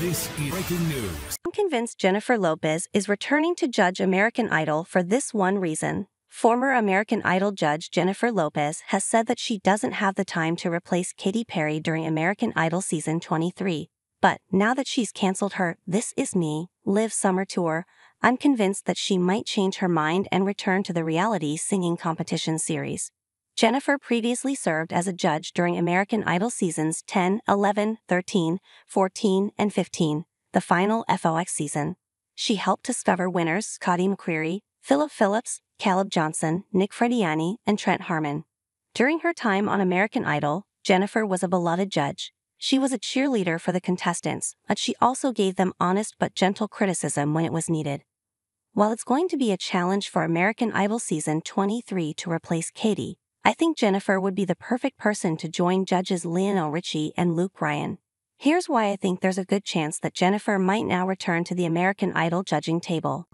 This is breaking news. I'm convinced Jennifer Lopez is returning to judge American Idol for this one reason. Former American Idol judge Jennifer Lopez has said that she doesn't have the time to replace Katy Perry during American Idol season 23. But now that she's canceled her This Is Me Live Summer Tour, I'm convinced that she might change her mind and return to the reality singing competition series. Jennifer previously served as a judge during American Idol seasons 10, 11, 13, 14, and 15, the final FOX season. She helped discover winners Scotty McCreery, Phillip Phillips, Caleb Johnson, Nick Fradiani, and Trent Harmon. During her time on American Idol, Jennifer was a beloved judge. She was a cheerleader for the contestants, but she also gave them honest but gentle criticism when it was needed. While it's going to be a challenge for American Idol season 23 to replace Katy, I think Jennifer would be the perfect person to join judges Lionel Richie and Luke Bryan. Here's why I think there's a good chance that Jennifer might now return to the American Idol judging table.